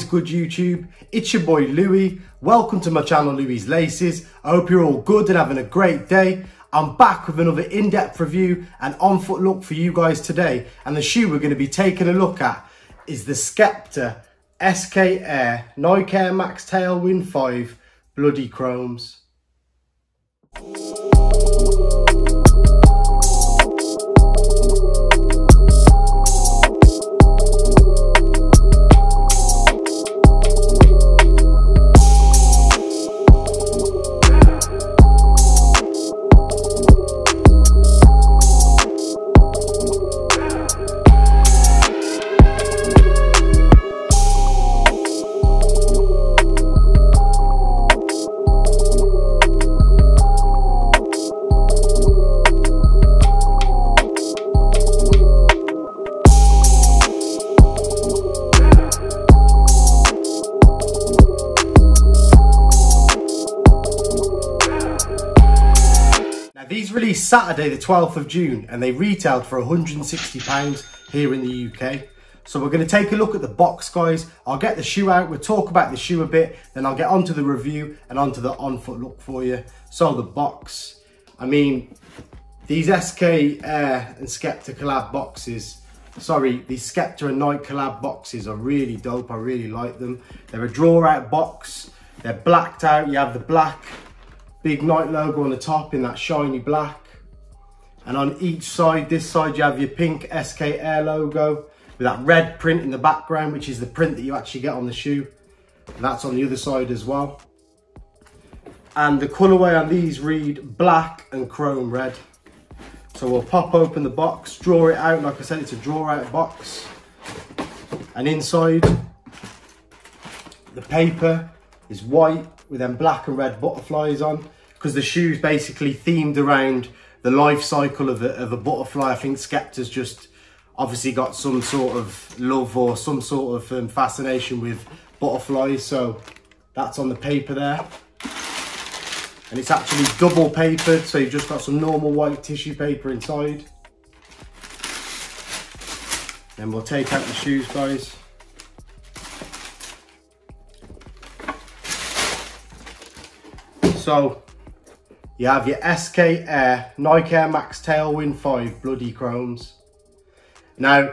Is good YouTube? It's your boy Lewis. Welcome to my channel Lewis Laces. I hope you're all good and having a great day. I'm back with another in-depth review and on-foot look for you guys today. And the shoe we're going to be taking a look at is the Skepta SK Air Nike Air Max Tailwind 5 Bloody Chromes. Released Saturday the 12th of June and they retailed for £160 here in the UK. So we're going to take a look at the box guys. I'll get the shoe out, we'll talk about the shoe a bit, then I'll get onto the review and onto the on-foot look for you. So the box, I mean, these SK Air and Skepta collab boxes, sorry, these Skepta and Nike collab boxes are really dope, I really like them. They're a draw out box, they're blacked out, you have the black big Nike logo on the top in that shiny black. And on each side, this side you have your pink SK Air logo with that red print in the background, which is the print that you actually get on the shoe. And that's on the other side as well. And the colorway on these read black and chrome red. So we'll pop open the box, draw it out. Like I said, it's a draw out box. And inside, the paper is white with them black and red butterflies on because the shoe's basically themed around the life cycle of a, of a butterfly. I think Skepta's just obviously got some sort of love or some sort of um, fascination with butterflies. So that's on the paper there. And it's actually double papered. So you've just got some normal white tissue paper inside. Then we'll take out the shoes, guys. So you have your SK Air Nike Air Max Tailwind 5 Bloody Chromes. Now,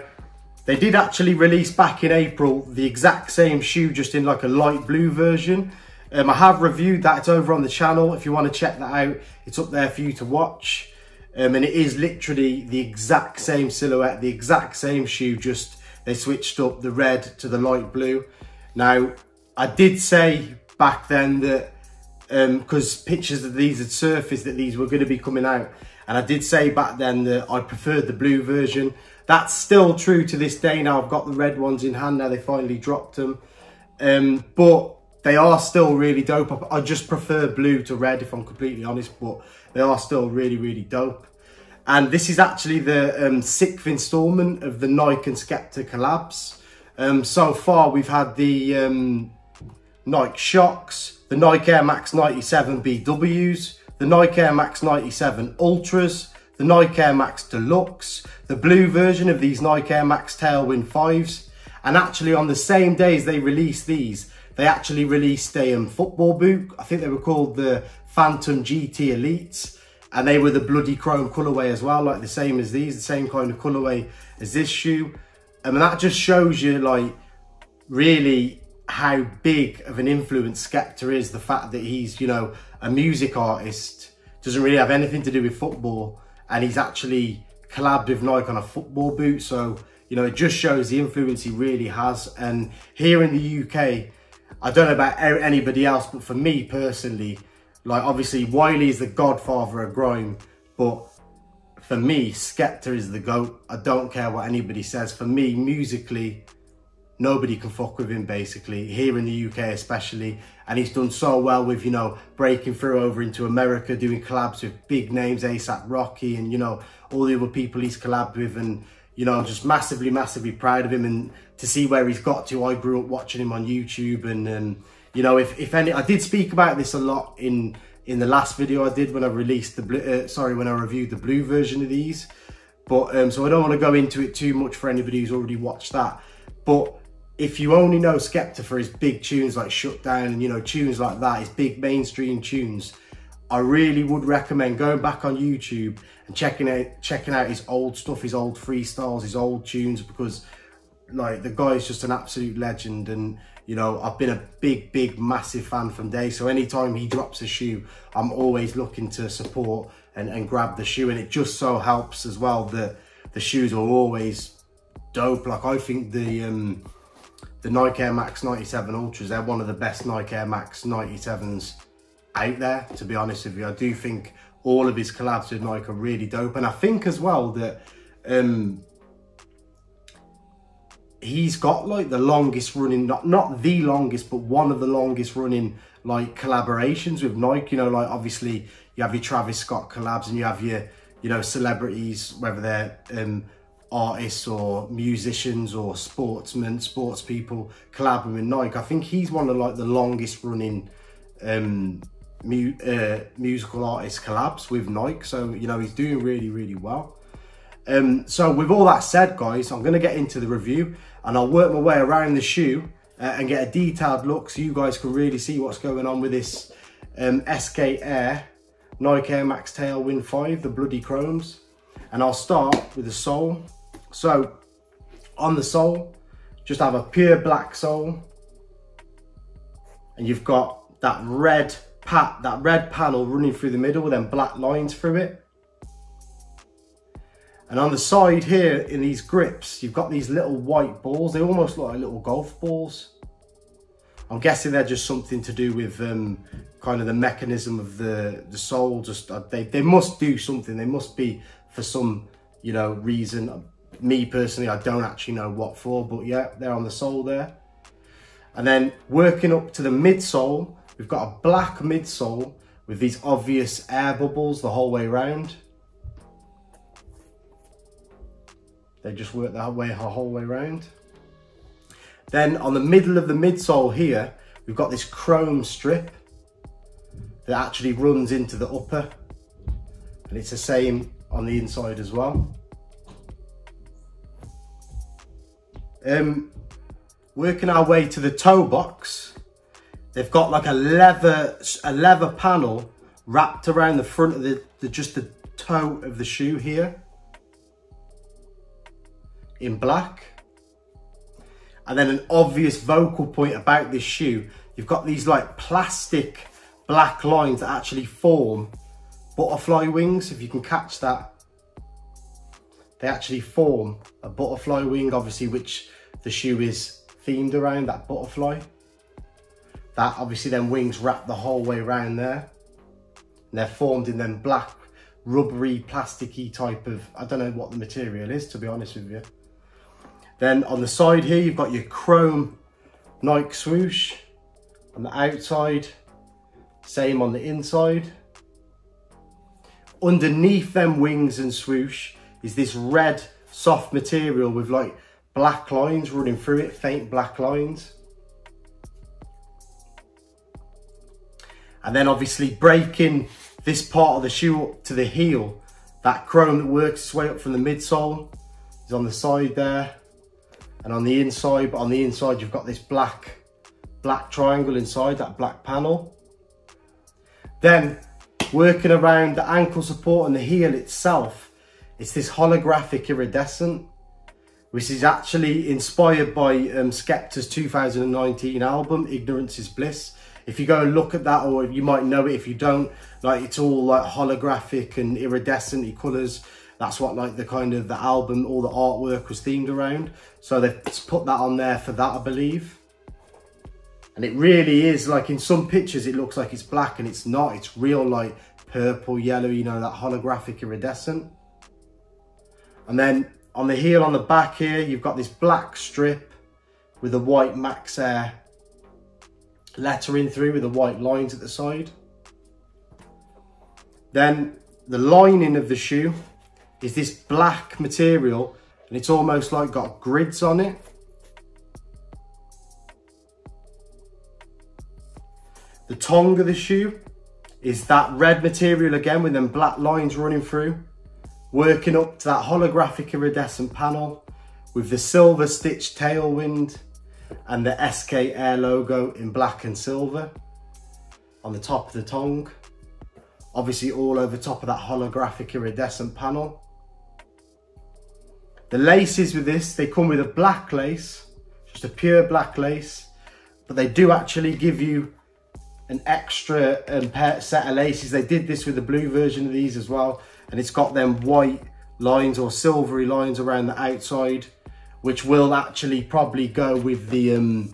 they did actually release back in April the exact same shoe, just in like a light blue version. Um, I have reviewed that, it's over on the channel. If you want to check that out, it's up there for you to watch. Um, and it is literally the exact same silhouette, the exact same shoe, just they switched up the red to the light blue. Now, I did say back then that because um, pictures of these had surfaced that these were going to be coming out. And I did say back then that I preferred the blue version. That's still true to this day now. I've got the red ones in hand now. They finally dropped them. Um, but they are still really dope. I just prefer blue to red if I'm completely honest. But they are still really, really dope. And this is actually the um, sixth installment of the Nike and Skepta collabs. Um, so far, we've had the um, Nike Shox, the Nike Air Max 97 BWs, the Nike Air Max 97 Ultras, the Nike Air Max Deluxe, the blue version of these Nike Air Max Tailwind 5s. And actually on the same days they released these, they actually released a um, football boot. I think they were called the Phantom GT Elites. And they were the bloody chrome colorway as well, like the same as these, the same kind of colorway as this shoe. I mean, that just shows you like really how big of an influence Skepta is, the fact that he's, you know, a music artist, doesn't really have anything to do with football, and he's actually collabed with Nike on a football boot. So, you know, it just shows the influence he really has. And here in the UK, I don't know about anybody else, but for me personally, like obviously Wiley is the godfather of grime, but for me, Skepta is the GOAT. I don't care what anybody says. For me, musically, nobody can fuck with him basically here in the UK especially. And he's done so well with you know breaking through over into America doing collabs with big names ASAP Rocky and you know all the other people he's collabed with. And you know I'm just massively massively proud of him. And to see where he's got to I grew up watching him on YouTube. And um, you know if, if any I did speak about this a lot in in the last video I did when I released the blue uh, sorry when I reviewed the blue version of these. But um, so I don't want to go into it too much for anybody who's already watched that. But if you only know Skepta for his big tunes like Shut Down and, you know, tunes like that, his big mainstream tunes, I really would recommend going back on YouTube and checking out checking out his old stuff, his old freestyles, his old tunes, because like the guy is just an absolute legend and you know I've been a big big massive fan from day. So anytime he drops a shoe I'm always looking to support and, and grab the shoe. And it just so helps as well that the shoes are always dope. Like I think the um the Nike Air Max 97 Ultras they're one of the best Nike Air Max 97s out there to be honest with you I do think all of his collabs with Nike are really dope and I think as well that um he's got like the longest running, not not the longest, but one of the longest running like collaborations with Nike. You know, like obviously you have your Travis Scott collabs and you have your, you know, celebrities, whether they're um, artists or musicians or sportsmen, sports people collabing with Nike. I think he's one of like the longest running um, mu uh, musical artist collabs with Nike. So, you know, he's doing really, really well. Um, so with all that said, guys, I'm going to get into the review and I'll work my way around the shoe uh, and get a detailed look so you guys can really see what's going on with this um, SK Air Nike Air Max Tailwind 5, the bloody chromes. And I'll start with the sole. So on the sole, just have a pure black sole and you've got that red pat, that red panel running through the middle with them black lines through it. And on the side here in these grips, you've got these little white balls. They almost look like little golf balls. I'm guessing they're just something to do with um, kind of the mechanism of the, the sole. Just uh, they, they must do something. They must be for some, you know, reason. Me personally, I don't actually know what for, but yeah, they're on the sole there. And then working up to the midsole, we've got a black midsole with these obvious air bubbles the whole way around. They just work that way her whole way around. Then on the middle of the midsole here, we've got this chrome strip that actually runs into the upper. And it's the same on the inside as well. Um, working our way to the toe box, they've got like a leather, a leather panel wrapped around the front of the, the just the toe of the shoe here in black. And then an obvious vocal point about this shoe, you've got these like plastic black lines that actually form butterfly wings, if you can catch that. They actually form a butterfly wing, obviously, which the shoe is themed around, that butterfly. That obviously then wings wrap the whole way around there. And they're formed in them black, rubbery, plasticky type of, I don't know what the material is, to be honest with you. Then on the side here, you've got your chrome Nike swoosh. On the outside, same on the inside. Underneath them wings and swoosh is this red soft material with like black lines running through it, faint black lines. And then obviously breaking this part of the shoe up to the heel, that chrome that works its way up from the midsole is on the side there and on the inside, but on the inside you've got this black, black triangle inside, that black panel. Then working around the ankle support and the heel itself, it's this holographic iridescent, which is actually inspired by um, Skepta's 2019 album, Ignorance is Bliss. If you go and look at that, or you might know it if you don't, like it's all like holographic and iridescent colours that's what like the kind of the album, all the artwork was themed around. So they've put that on there for that, I believe. And it really is like in some pictures, it looks like it's black and it's not. It's real like purple, yellow, you know, that holographic iridescent. And then on the heel on the back here, you've got this black strip with the white Max Air lettering through with the white lines at the side. Then the lining of the shoe is this black material and it's almost like got grids on it. The tongue of the shoe is that red material again with them black lines running through, working up to that holographic iridescent panel with the silver stitched tailwind and the SK Air logo in black and silver on the top of the tongue. Obviously all over top of that holographic iridescent panel. The laces with this, they come with a black lace, just a pure black lace, but they do actually give you an extra um, set of laces. They did this with the blue version of these as well, and it's got them white lines or silvery lines around the outside, which will actually probably go with the um,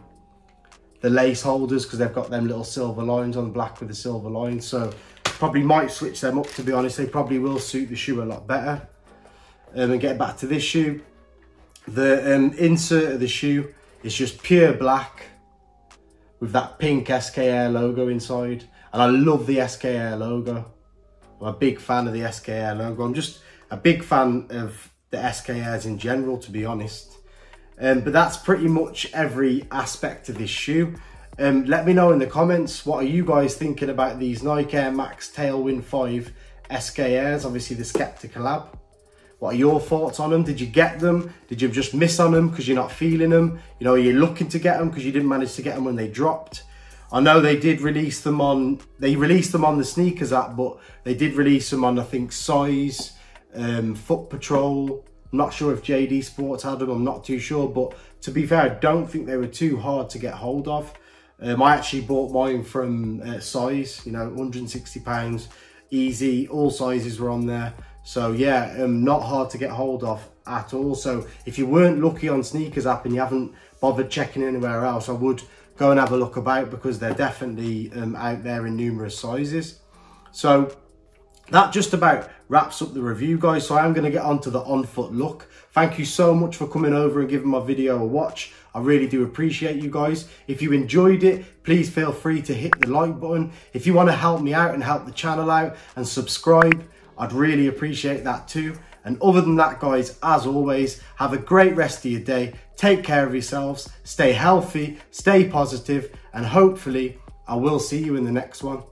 the lace holders because they've got them little silver lines on the black with the silver lines. So probably might switch them up to be honest. They probably will suit the shoe a lot better. Um, and get back to this shoe. The um, insert of the shoe is just pure black with that pink SK Air logo inside. And I love the SK Air logo. I'm a big fan of the SK Air logo. I'm just a big fan of the SK Airs in general, to be honest. Um, but that's pretty much every aspect of this shoe. Um, let me know in the comments, what are you guys thinking about these Nike Air Max Tailwind 5 SK Airs, obviously the Skepta collab. What are your thoughts on them? Did you get them? Did you just miss on them because you're not feeling them? You know, are you looking to get them because you didn't manage to get them when they dropped? I know they did release them on, they released them on the sneakers app, but they did release them on, I think, Size, um, Foot Patrol. I'm not sure if JD Sports had them, I'm not too sure. But to be fair, I don't think they were too hard to get hold of. Um, I actually bought mine from uh, Size, you know, 160 pounds, easy, all sizes were on there. So yeah, um, not hard to get hold of at all. So if you weren't lucky on sneakers app and you haven't bothered checking anywhere else, I would go and have a look about because they're definitely um, out there in numerous sizes. So that just about wraps up the review guys. So i'm going to get on to the on foot look. Thank you so much for coming over and giving my video a watch. I really do appreciate you guys. If you enjoyed it please feel free to hit the like button. If you want to help me out and help the channel out and subscribe I'd really appreciate that too. And other than that, guys, as always, have a great rest of your day. Take care of yourselves, stay healthy, stay positive, and hopefully I will see you in the next one.